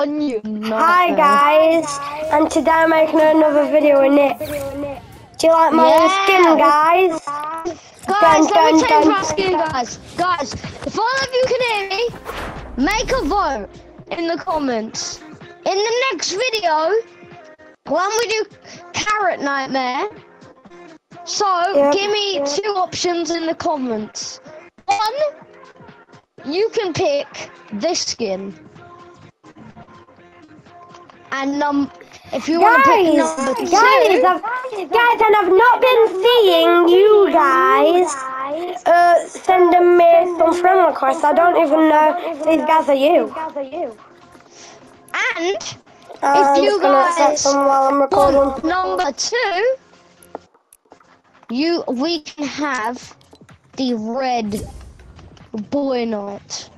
onion. Hi guys, and today I'm making another video with it. Do you like my new skin, guys? Guys, Dun, let me dun, change dun. my skin, guys. Guys, if all of you can hear me, make a vote in the comments. In the next video, when we do Carrot Nightmare, so Yep. give me two options in the comments. One, you can pick this skin. And um, if you want to pick Guys, number two, guys, I've, guys, and I've not been seeing you guys uh, sending me some friend requests. I don't even know if these guys are you. and you just gonna accept guys them while I'm recording. want number two, you we can have the red boy night.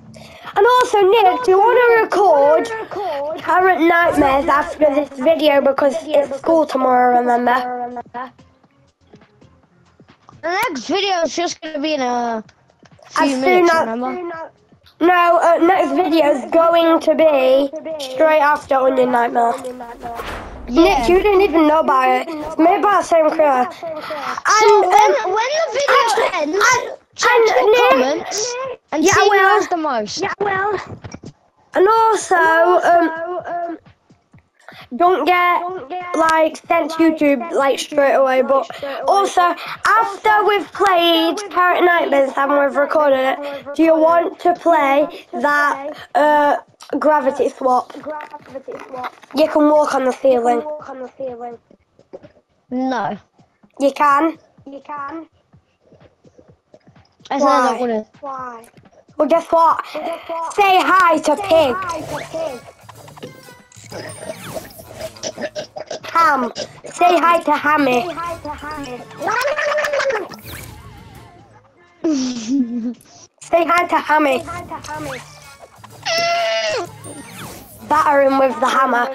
And also, Nick, do you want to record Carrot Nightmares after this video because it's school tomorrow, remember? The next video is just gonna be in a As few soon minutes, as- remember? No, uh, next video is going to be straight after Onion Nightmare. Nick, you didn't even know about it. It's made by the same crew. And, So when, um, when the video actually, ends, and- check and the Nick- comments and Yeah, see who well- has the most. Yeah, well. And also, um, don't get like sent to YouTube like straight away. But also, after we've played Carrot Nightmares and we've recorded it, do you want to play that uh, gravity swap? You can walk on the ceiling. No, You can. You can. I said Why? I wanna. Why? Well, guess what? Say hi to Pig. Ham. Say hi to Hammy. Say hi to Hammy. Batter him with the hammer.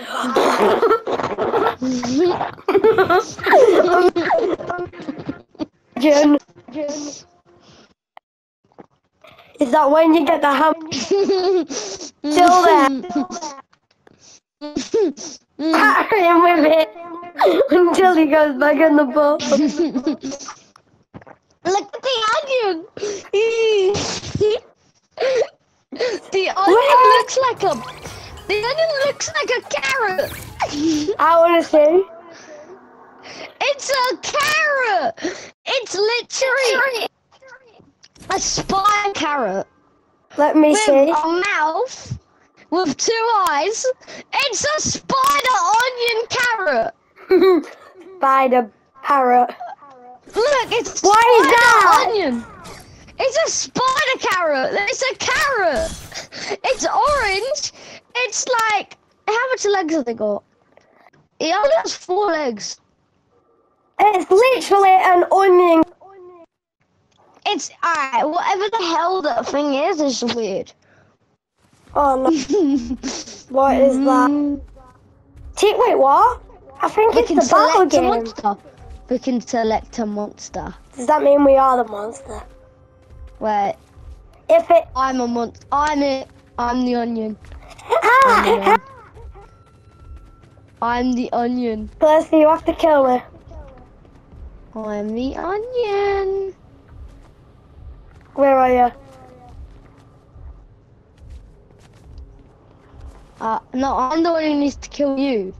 Jun. Is that when you get the hammer? Still there. Him with it until he goes back in the bowl. Look at the onion. the onion looks like a. The onion looks like a carrot. I want to see. It's a carrot. It's literally a spy carrot Let me with see. a mouth with two eyes. It's a spider onion carrot. Spider parrot. Look, it's a What is spider that? onion. It's a spider carrot. It's a carrot. It's orange. It's like how much legs have they got? It only has four legs. It's literally an onion. It's alright. Whatever the hell that thing is, is weird. Oh no. What is that? T- wait, what? I think We it's can the battle select a game. monster. We can select a monster. Does that mean we are the monster? Wait, If it. I'm a monster. I'm it. I'm the onion. Ah! I'm the onion. Percy, you have to kill me. I'm the onion. Where are you? Uh, no, I'm the one who needs to kill you.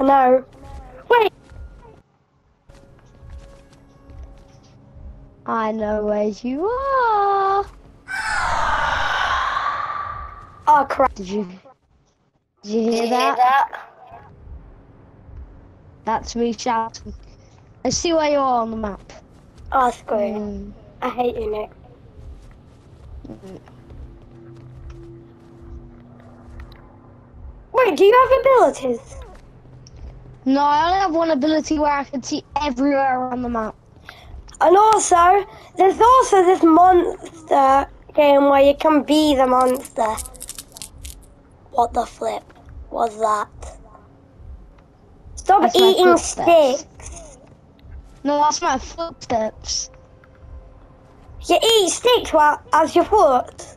I know. Wait. I know where you are. Oh crap. Did you? Did you hear that? That's me shouting. Let's see where you are on the map. Oh, screw you. I hate you, Nick. Wait, do you have abilities? No, I only have one ability where I can see everywhere around the map. And also, there's also this monster game where you can be the monster. What the flip was that? Stop That's eating sticks. No, that's my footsteps. You eat sticks while, as your foot.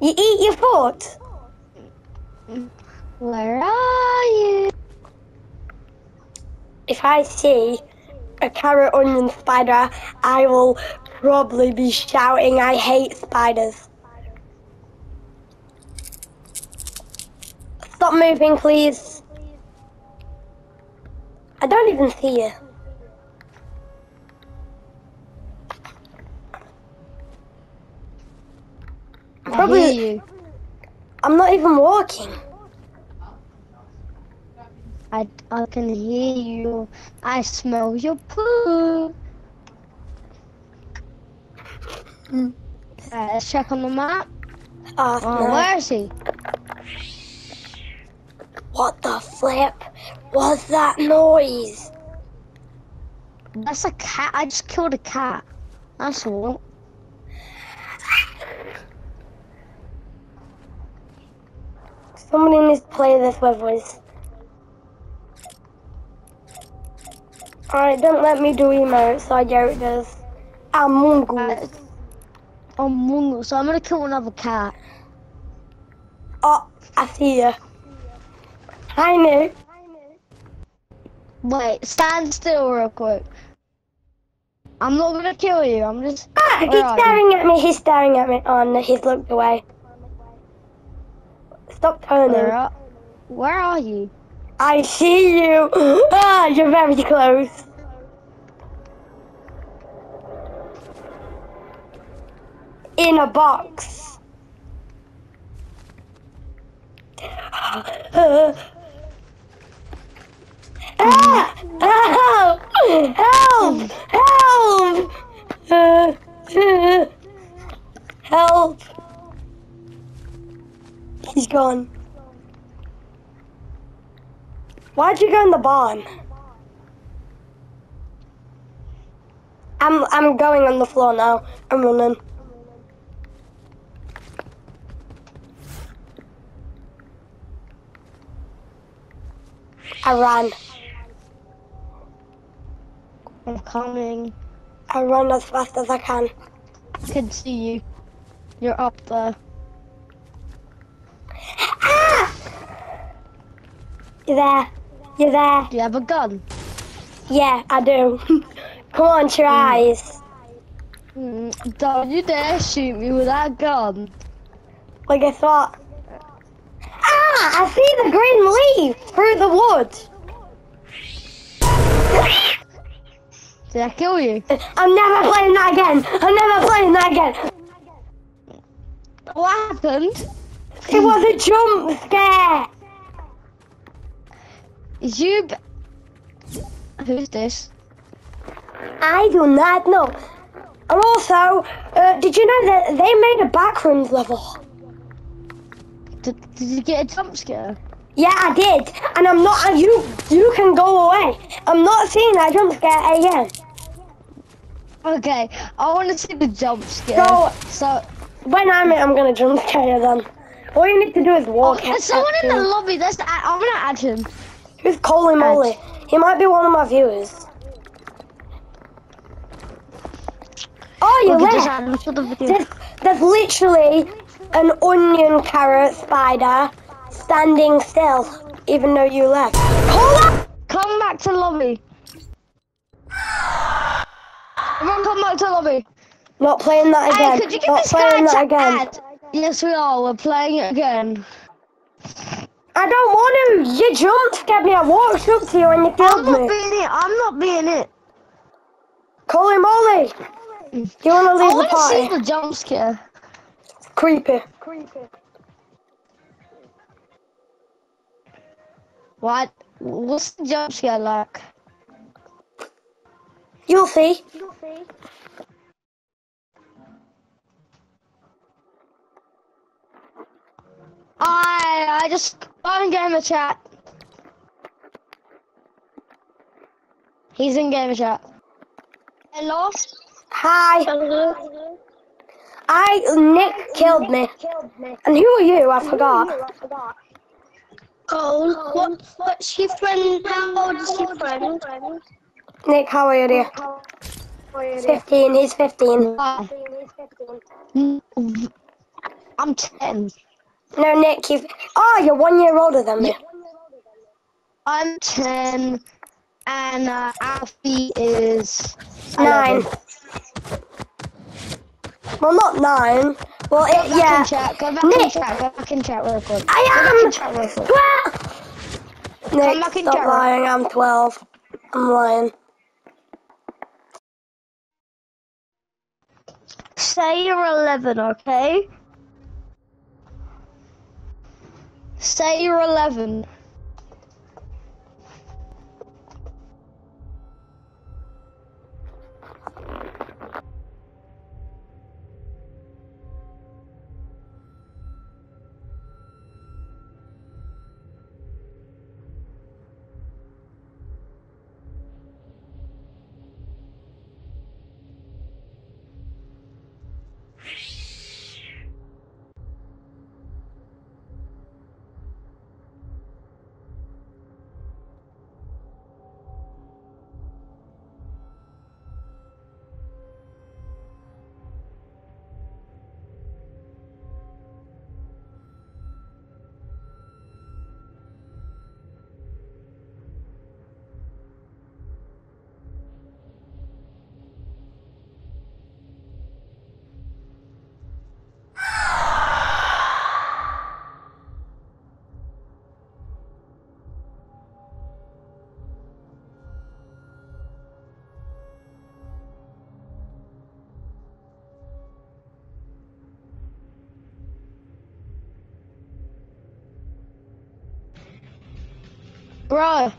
You eat your foot. Where are you? If I see a carrot onion spider, I will probably be shouting, I hate spiders. Stop moving, please. I don't even see you. Probably- hear you. I'm not even walking. I, I can hear you. I smell your poo. Mm. Alright, let's check on the map. Oh, Oh, no. where is he? What the flip was that noise? That's a cat. I just killed a cat. That's all. Somebody needs to play this with us. Alright, don't let me do emotes, I doubt it does. Among Us. Among Us. So I'm gonna kill another cat. Oh, I see you. Hi, Nick. Wait, stand still real quick. I'm not gonna kill you. I'm just... Ah, he's are you? staring at me, he's staring at me. Oh, no, he's looked away. Stop turning. Where are, where are you? I see you. Ah, you're very close. In a box. Ah! Help! Help! Help! Help! He's gone. Why'd you go in the barn? I'm I'm going on the floor now. I'm running. I ran. I'm coming. I run as fast as I can. I can see you. You're up there. You there? You're there? Do you have a gun? Yeah, I do. Come on, tries. Mm, don't you dare shoot me with that gun. Well, guess what? Ah! I see the green leaf through the wood. Did I kill you? I'm never playing that again. I'm never playing that again. What happened? It was a jump scare. You. b- Who's this? I do not know. And also, uh, did you know that they made a backrooms level? Did, did you get a jump scare? Yeah, I did. And I'm not. and You you can go away. I'm not seeing that jump scare again. Okay, I want to see the jump scare. So- so When I'm in, I'm gonna jump scare them. All you need to do is oh, walk. there's someone in the lobby. That's I'm gonna add him. Who's Coley Molly? He might be one of my viewers. Oh, you left. add him for the video. There's, there's literally an onion carrot spider standing still, even though you left. Come back to lobby. Everyone, come back to lobby. Not playing that Hey, again. could you give Not this guy playing that again. Yes, we are. We're playing it again. I don't want to. You jump scared me. I walked up to you and you killed me. I'm not me. being it. I'm not being it. Coley Molly, do you want to I leave the want to party? see the jump scare. Creepy. Creepy. What? What's the jump scare like? You'll see. You'll see. I I just get in the chat. He's in game chat. Hello. Hi. Hello. I Nick killed me. And who are you? I forgot. Cole. What? What's your friend? How old is your friend? Nick, how are you, dear? 15. He's 15. Uh, I'm ten. No, Nick, you've. Oh, you're one year older than me. I'm 10, and uh, Alfie is Nine. 11. Well, not nine. Well, Go it, back yeah. in chat. Go back in Nick. chat. Go back in chat real quick. I Go back am in chat real quick. twelve. Nick, back in stop chat. lying. I'm twelve. I'm lying. Say you're 11, okay? Say you're 11. Bro.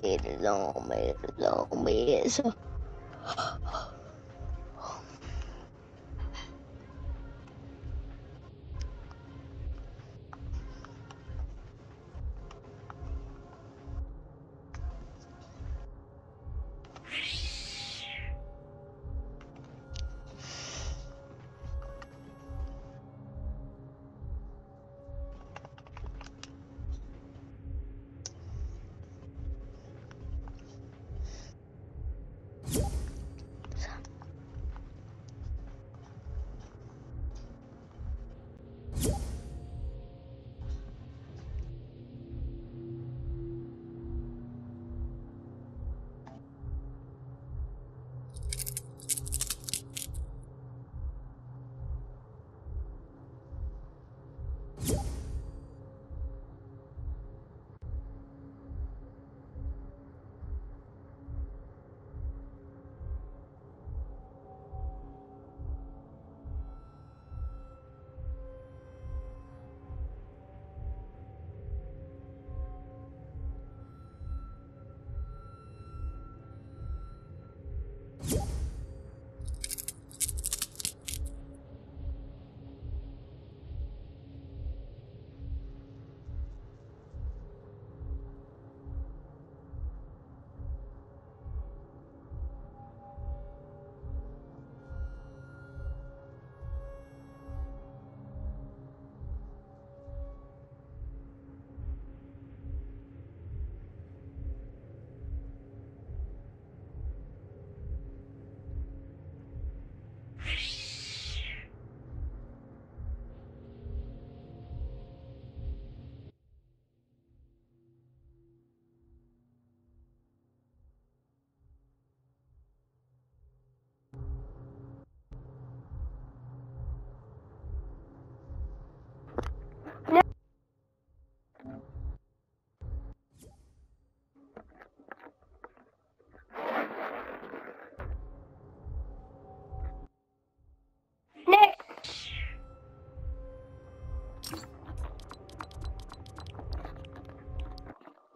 Ball, bit is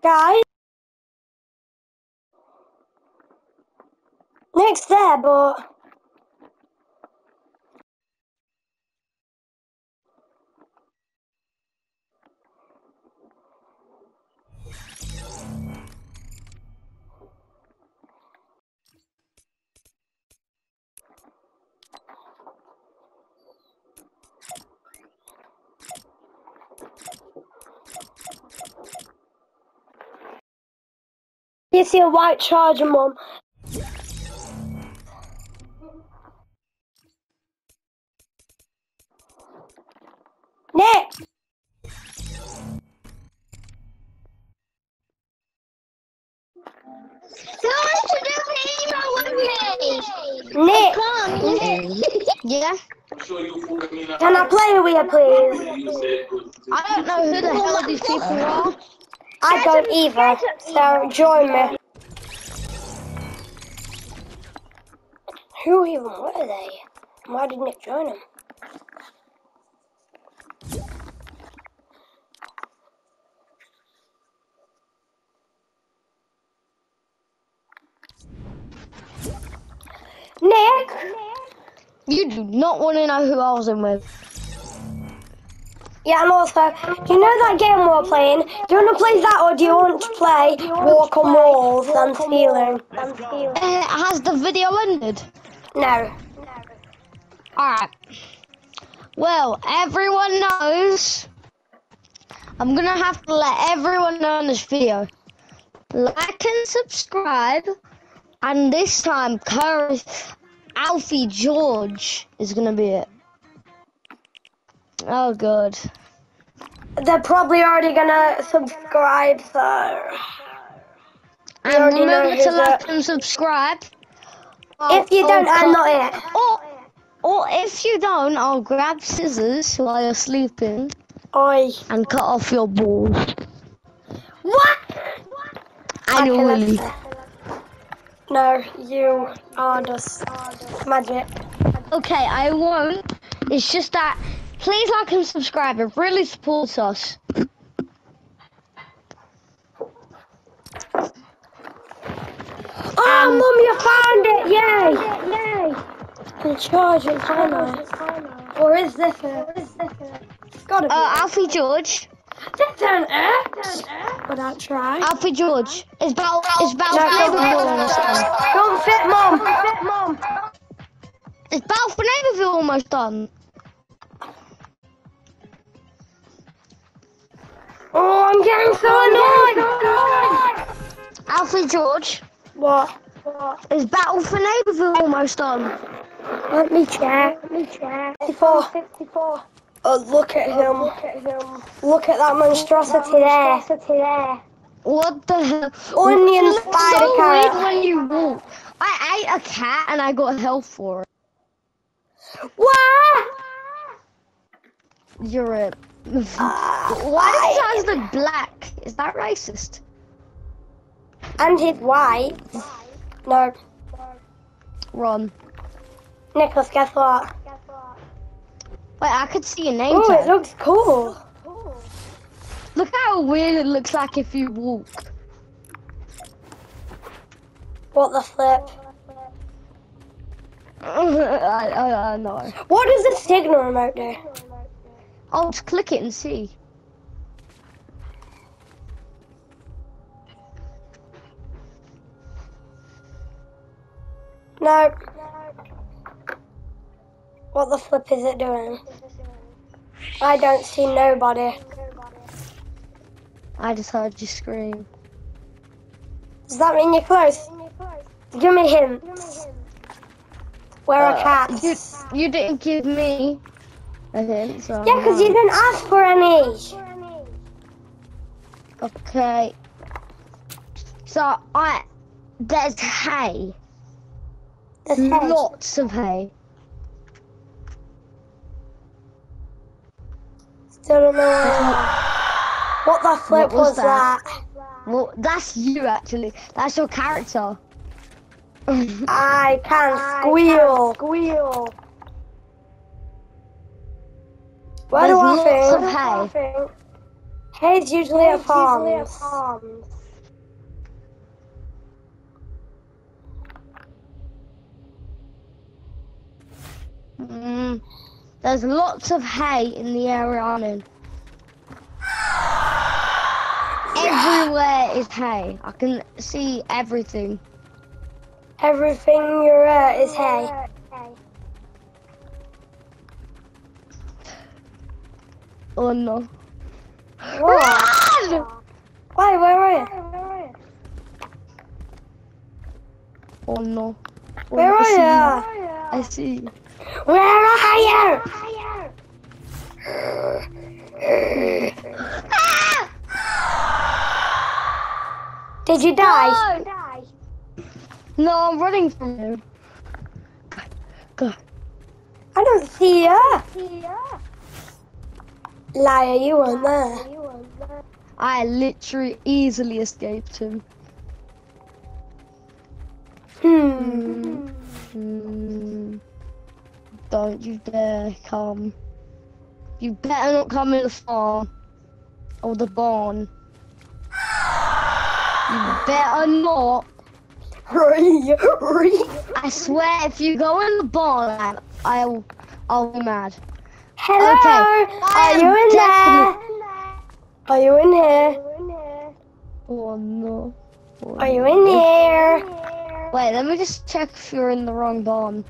Guys. Nick's there, but. You see a white charger, Mum. Nick! Who wants to do emo with me? Nick! Come. yeah. Can I play with you, please? I don't know who the hell these people are. Don't either, so join me. Who even were they? Why did Nick join them? Nick! You do not want to know who I was in with. Yeah, and also, do you know that game we're playing? Do you want to play that or do you want to play Walk on Walls and Stealing? Uh, has the video ended? No. No. Alright. Well, everyone knows. I'm gonna have to let everyone know in this video. Like and subscribe. And this time, Curry, Alfie George is gonna be it. Oh, good. They're probably already gonna subscribe, so. And remember to like it. and subscribe. If oh, you Oh, don't, oh, I'm not it. Or, or if you don't, I'll grab scissors while you're sleeping Oi. and cut off your balls. What? And your Okay, willy. let's- No, you are just magic. Okay, I won't. It's just that please like and subscribe. It really supports us. Oh, Um, mum, you found it! Yay! Yay! The charge is finally. Or is this it? It's gotta be. Uh, Alfie George. That's an X! Would I try? Alfie George. It's about it's about No, don't Neighborville almost done. fit. Don't fit, mum! Fit, mum! It's Battle for Neighborville almost done. Oh, I'm getting so annoyed! Alfie George. What? What? Is Battle for Neighborville almost done? Let me check. Let me check. 54. 54. Oh, look at oh, him. Look at him. Look at that monstrosity there. there. What the hell? Onion It looks spider so cat. weird when you walk. I ate a cat and I got health for it. What? You're it. Ah, Why does his eyes look black? Is that racist? And he's white. No. Ron. Nicholas, guess what? Wait, I could see your name Oh, it looks cool. Look how weird it looks like if you walk. What the flip? I, I, I know. What does the signal remote do? I'll just click it and see. No. What the flip is it doing? I don't see nobody. I just heard you scream. Does that mean you're close? Give me hints. Where are Uh, cats? You, you didn't give me a so. Yeah, because you didn't ask for any. Okay. So I there's hay. There's hay. Lots of hay. Still don't know what. The flip What was was, that? that? Well, that's you actually. That's your character. I can squeal. Squeal. Where There's do I lots think? of hay. Hay's usually at farms. Mm, there's lots of hay in the area I'm in. Everywhere is hay. I can see everything. Everything you're at is hay. Oh no. What? Run! Why? Where are you? Oh no. Oh, Where I are see you? I see. you. Where are you? Did you die? No! No, I'm running from you. Go. I don't see you. Liar, you weren't there. I literally easily escaped him. Hmm. Hmm. Don't you dare come. You better not come in the farm or the barn. You better not. Hurry, hurry. I swear, if you go in the barn, I- I'll, I'll be mad. Hello. Okay, Are you in definitely- there? Are you in here? Oh no. Oh, Are you in here? Wait, let me just check if you're in the wrong barn.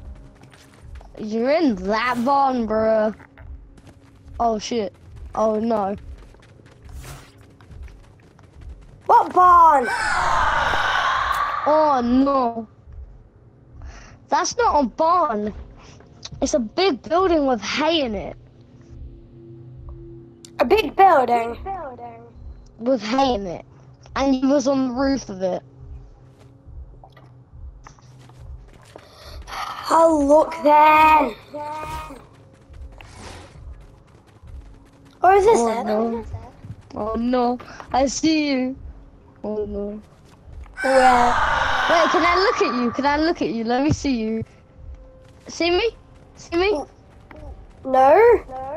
You're in that barn, bro. Oh shit. Oh no. What barn? Oh no. That's not a barn. It's a big building with hay in it. A big building. With hay in it. And he was on the roof of it. Oh, look then. Or is this Oh it? no. Oh no. I see you. Oh no. Where? Wait, can I look at you? Can I look at you? Let me see you. See me? See me? No. No.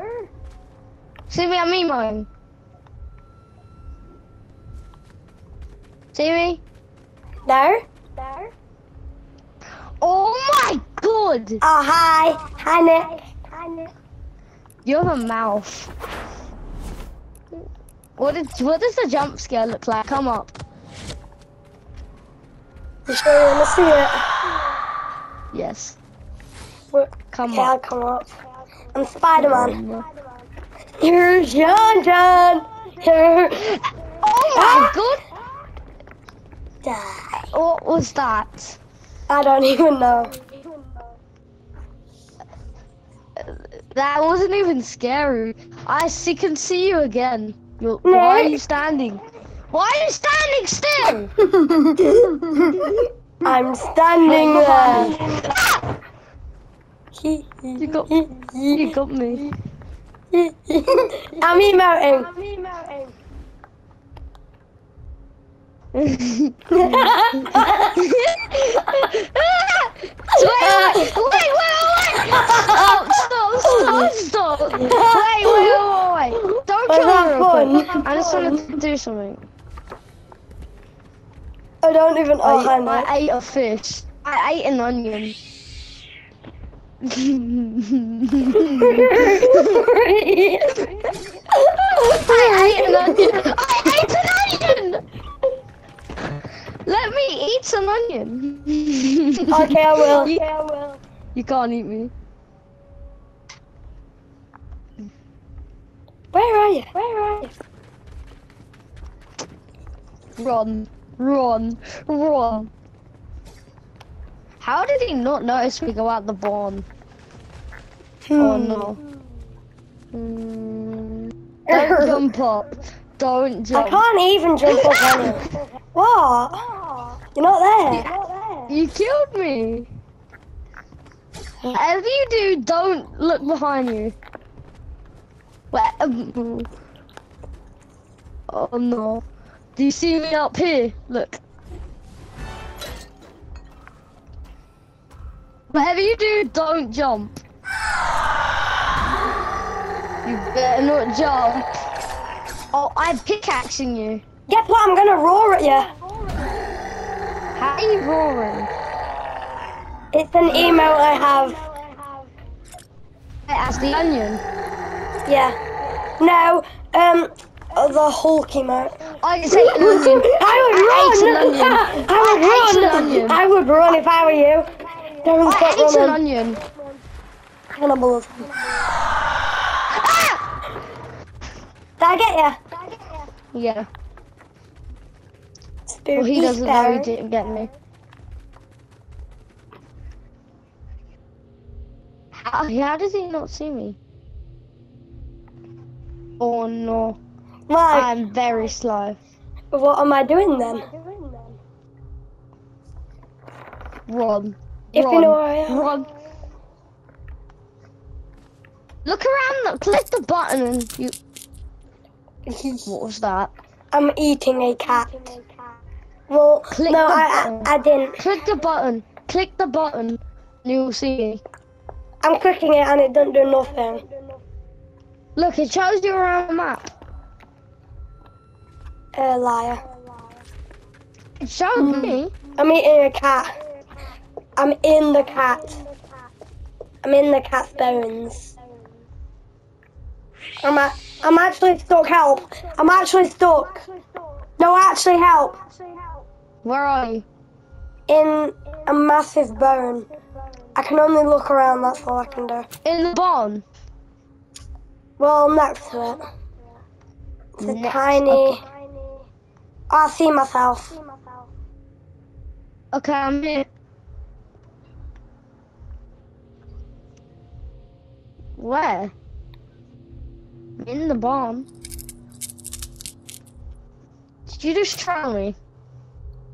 See me? I'm emoing. See me? No. Oh my god! Oh, hi. Hi, Nick. You have a mouth. What did, what does the jump scare look like? Come up. You sure you want to see it? Yes. What? Come Okay, I'll up. come up. I'm Spider-Man. Oh Here's John John. Here. my god! Die. What was that? I don't even know. That wasn't even scary. I see, can see you again. You're, why are you standing? Why are you standing still? I'm standing there. Ah! You got, you got me. I'm emoting. wait, wait, wait, wait, wait! Stop, stop, stop, stop! Wait, wait, wait, wait! Don't kill me fun? I just want to do something. I don't even. Oh, I, I ate a fish. I ate an onion. I ate an onion. I ate an onion. Let me eat an onion. okay, I will. You, you can't eat me. Where are you? Where are you? Run, run, run. How did he not notice we go out the barn? Oh Hmm. no. Mm, don't jump up. Don't jump. I can't even jump up on. What? You're not there. You killed me. Whatever you do, don't look behind you. Where? um, Oh no. Do you see me up here? Look. Whatever you do, don't jump. You better not jump. Oh, I'm pickaxing you. Guess what? I'm gonna roar at you. How are you roaring? It's an email I have. As the onion. Yeah. No. Um. The Hulk emote. I an onion. I I ate an would run. onion. I would I ate an run. onion. I would run if I were you. Don't I ate an onion. Cannibalism. Ah! Did I get you? Yeah. Spooky Well, he doesn't know he didn't get me. How, how does he not see me? Oh no. Like, I'm very slow. what am I doing then? Run. If you know where I am. Run. Look around, the, click the button and you... What was that? I'm eating a cat. Well, Click no, the I, I. I didn't. Click the button. Click the button. and You'll see me. I'm clicking it and it doesn't do nothing. Look, it shows you around the map. Uh, liar. It showed Hmm. me. I'm eating a cat. I'm in the cat. I'm in the cat's bones. I'm a, I'm actually stuck. Help! I'm actually stuck. No, actually help! Where are you? In a massive bone. I can only look around. That's all I can do. In the barn. Well, next to it. It's a Next, tiny. okay. I see myself. Okay, I'm here. Where? In the barn. Did you just try me?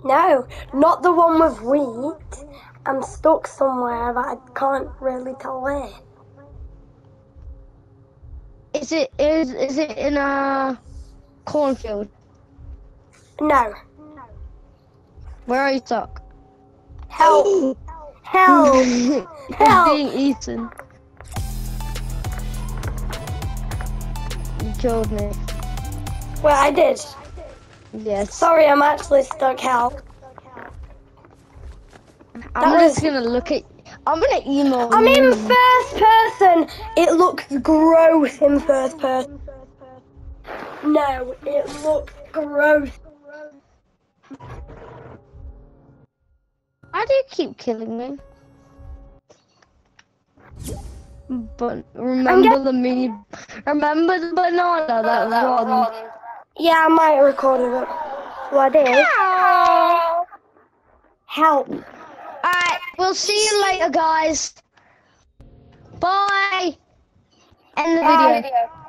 No, not the one with wheat. I'm stuck somewhere that I can't really tell where. Is it is is it in a cornfield? No. Where are you stuck? Help! Help! You're Help! being eaten. Killed me. Well, I did. Yes. Sorry, I'm actually stuck. Help! I'm that just was- gonna look at. I'm gonna email. I'm you. in first person. It looks gross in first person. No, it looks gross. Why do you keep killing me? But remember the me. Remember the banana that run. Yeah, I might record it. Well, I did. Help! Alright, we'll see you later, guys. Bye. End the video. Bye.